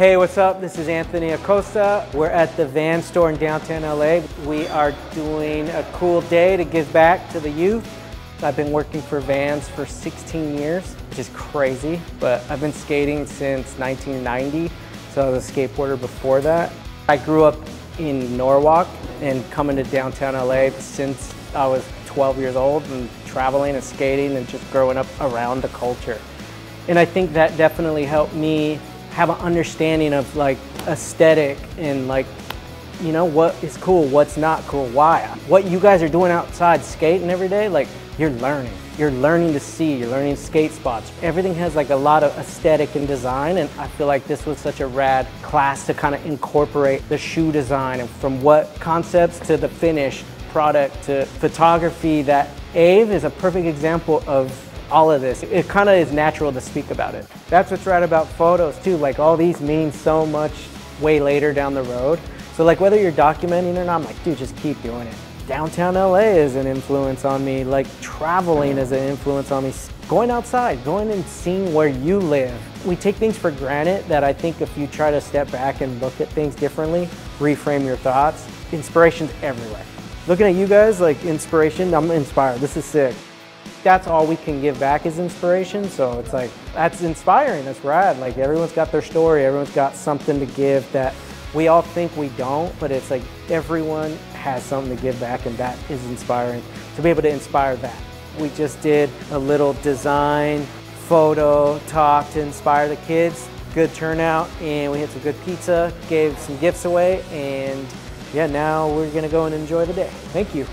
Hey, what's up? This is Anthony Acosta. We're at the Van store in downtown LA. We are doing a cool day to give back to the youth. I've been working for Vans for 16 years, which is crazy, but I've been skating since 1990, so I was a skateboarder before that. I grew up in Norwalk and coming to downtown LA since I was 12 years old and traveling and skating and just growing up around the culture. And I think that definitely helped me have an understanding of like aesthetic and like you know what is cool what's not cool why? What you guys are doing outside skating every day like you're learning. You're learning to see you're learning skate spots. Everything has like a lot of aesthetic and design and i feel like this was such a rad class to kind of incorporate the shoe design and from what concepts to the finished product to photography that ave is a perfect example of all of this. It kind of is natural to speak about it. That's what's right about photos too. Like all these mean so much way later down the road. So like whether you're documenting or not, I'm like, dude, just keep doing it. Downtown LA is an influence on me. Like traveling is an influence on me. Going outside, going and seeing where you live. We take things for granted that I think if you try to step back and look at things differently, reframe your thoughts, inspiration's everywhere. Looking at you guys, like inspiration, I'm inspired. This is sick that's all we can give back is inspiration. So it's like, that's inspiring, that's rad. Like everyone's got their story, everyone's got something to give that we all think we don't, but it's like everyone has something to give back and that is inspiring to be able to inspire that. We just did a little design, photo, talk to inspire the kids. Good turnout and we had some good pizza, gave some gifts away and yeah, now we're gonna go and enjoy the day. Thank you.